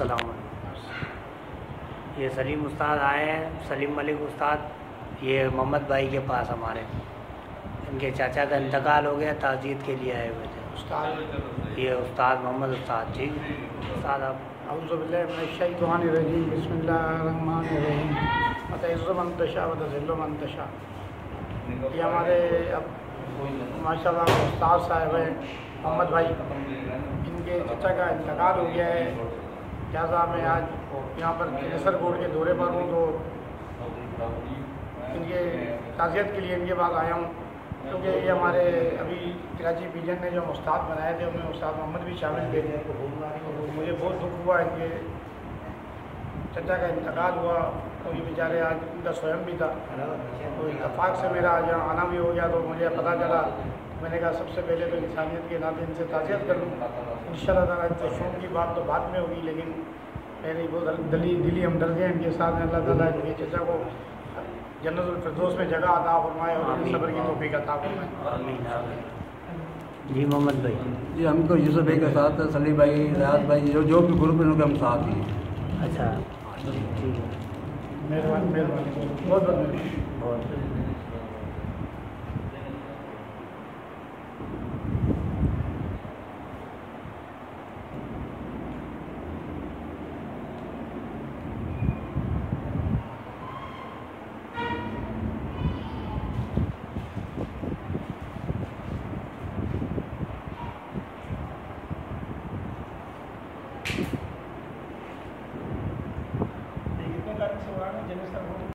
السلام علیکم۔ یہ سلیم استاد آئے ہیں سلیم ملک استاد یہ محمد بھائی کے پاس ہمارے۔ ان کے چاچا کا انتقال ہو گیا تعزیت کے لیے آئے ہوئے تھے۔ استاد۔ یہ استاد محمد استاد ہے استاد آپ۔ اعوذ باللہ من الشیطان الرجیم بسم اللہ الرحمن الرحیم۔ وتعز من تشاء وتذل من تشاء۔ یہ ہمارے اب ماشاء اللہ استاد صاحب ہیں محمد بھائی۔ ان کے چچا کا انتقال ہو گیا ہے۔ لہٰذا میں آج؟ یہاں پر کیسر گوڑ کے دورے پر ہوں تو ان کے تعزیت کے لیے ان کے پاس آیا ہوں، کیونکہ یہ ہمارے ابھی کراچی پیجن نے جو ہم استاد بنائے تھے، ان میں استاد محمد بھی شامل تھے۔ مجھے بہت دکھ ہوا ان کے چچا کا انتقال ہوا تو یہ بیچارے آج ان کا سوئم بھی تھا۔ تو اتفاق سے میرا آج یہاں آنا بھی ہو گیا تو مجھے پتہ چلا۔ میں نے کہا سب سے پہلے تو انسانیت کے ناطے ان سے تعزیت کر لوں۔ ان شاء اللہ تعالیٰ ان شوق کی بات تو بعد میں ہوگی لیکن میری بہت دلی دلی ہمدردی ہیں ان کے ساتھ اللہ تعالیٰ کے چچا کو جنت الفردوس میں جگہ عطا فرمائے اور ان صبر کی توفیق عطا فرمائے۔ جی محمد بھائی۔ جی ہم کو یوسف بھائی کے ساتھ سلی بھائی ریاض بھائی جو جو بھی گروپ ہیں ان کے ہم ساتھ ہی ہیں۔ اچھا۔ Merhaba, merhaba. Merhaba. ya no